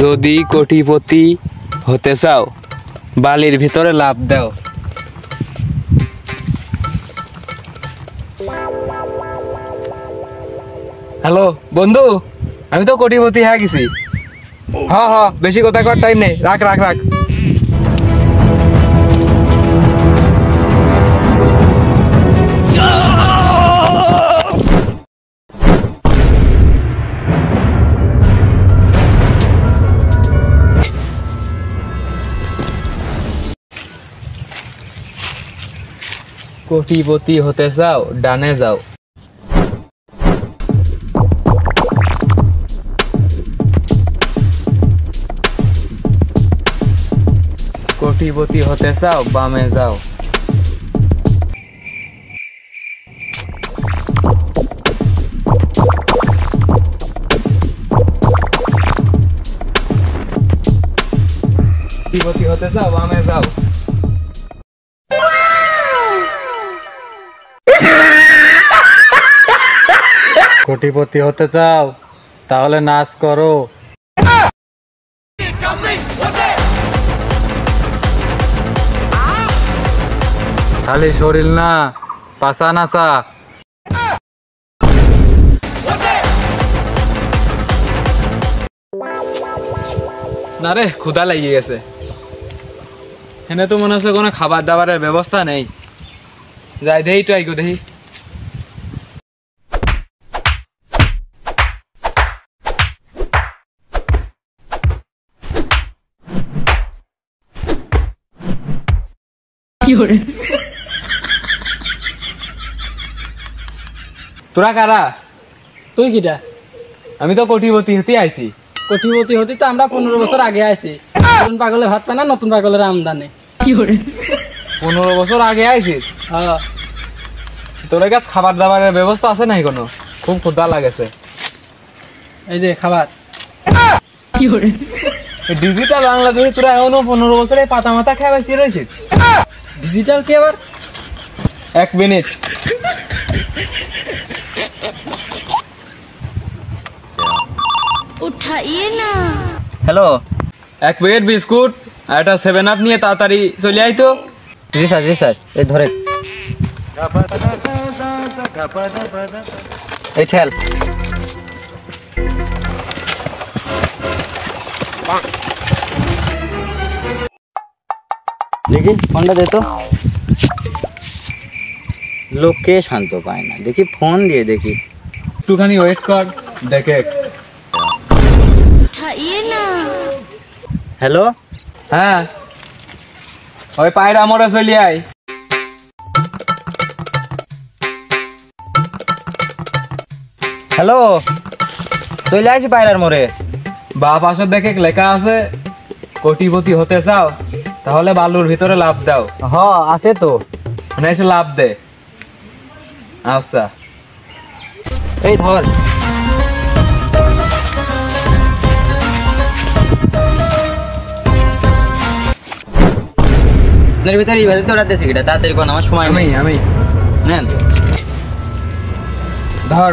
যদি কোটিপতি হতে চাও, বালির ভিতরে লাভ দাও। হ্যালো, বন্ধু, আমি তো কোটিপতি হ্যাঁ গেছি। হ হ, বেশি কথা কর টাইম নেই। রাখ রাখ রাখ। কোটিপতি হতে চাও, ডানে যাও। কোটিপতি হতে চাও, বামে যাও। কোটিপতি হতে চাও, বামে যাও। কোটিপতি হতে চাও, তাহলে নাচ করো। খালি শরীর না পাশা নাচা। না রে, ক্ষুধা লেগে গেছে। এনে তো মনে হচ্ছে কোনো খাবার দাবারের ব্যবস্থা নেই। যাই দেহি ট্রাই করি দেহি তোরা কারা? তুই কিটা? আমি তো কোটিপতি হতে আইছি। কোটিপতি হতে তো আমরা পনেরো বছর আগে আইছি। নতুন পাগলে ভাত পায় না? নতুন পাগলের আমদানি। পনেরো বছর আগে আইছিস হ্যাঁ। তোর কাছে খাবার দাবারের ব্যবস্থা আছে নাই কোনো? খুব ক্ষুধা লাগেছে। এই যে খাবার। ডিজিটাল বাংলাদেশে তোরা এখনও পনেরো বছরে পাতা মাথা খেয়ে বেশি রয়েছিস? রিজাল্ট আবার এক মিনিট উঠাইয়ে না হ্যালো এক প্যাকেট বিস্কুট আর একটা সেভেন আপ নিয়ে তাড়াতাড়ি চলে আই তো জি স্যার জি স্যার এই ধরে এই ঠেল দেখি ফোনটা দে তো। লোককে শান্ত পায় না। দেখি ফোন দিয়ে দেখি। একটুখানি ওয়েট কর দেখে। ইয়ে হ্যালো হ্যাঁ। ওই পায়ের আমরা চলি আয়। হ্যালো চলে আইছি পায়রার মোড়ে। বাপ আসর দেখে লেখা আছে কোটিপতি হতে চাও। তাহলে বালুর ভিতরে লাভ দাও। হ আছে তো। মানে এসে লাভ দে। আচ্ছা। এই ধর। আপনার ভিতরে এই ভেতরে তোরা দেশে তাড়াতাড়ি কোন আমার সময় নেই। আমি নেন। ধর।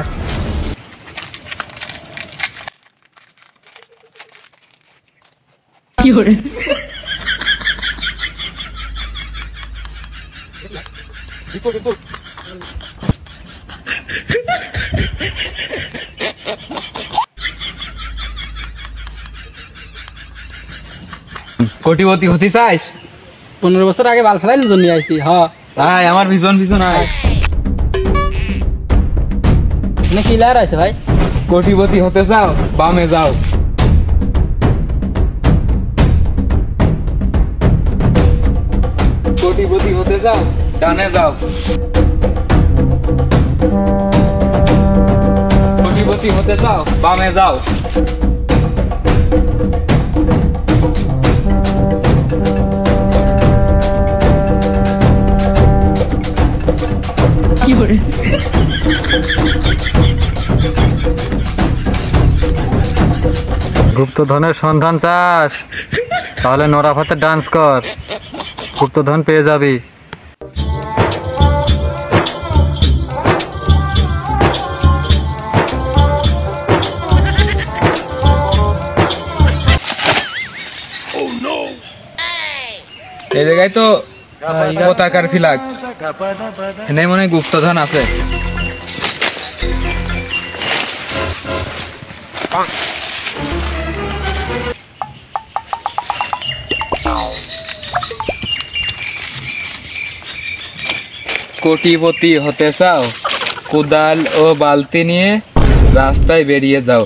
কোটিপতি হতে চাইস পনেরো বছর আগে বাল ফেলাই জন্য আইছি হ্যাঁ আয় আমার ভীষণ ভীষণ আয়। মানে কি লার আছে ভাই? কোটিপতি হতে চাও বামে যাও। কোটিপতি হতে চাও ডানে যাও। কোটিপতি হতে চাও বামে যাও। গুপ্তধনের সন্ধান চাস। তাহলে নরা ভাতে ডান্স কর। গুপ্তধন পেয়ে যাবি। এই জায়গায় তো পতাকার ফিলাক। এনে মনে গুপ্তধন আছে। কোটিপতি হতে চাও কোদাল ও বালতি নিয়ে রাস্তায় বেরিয়ে যাও।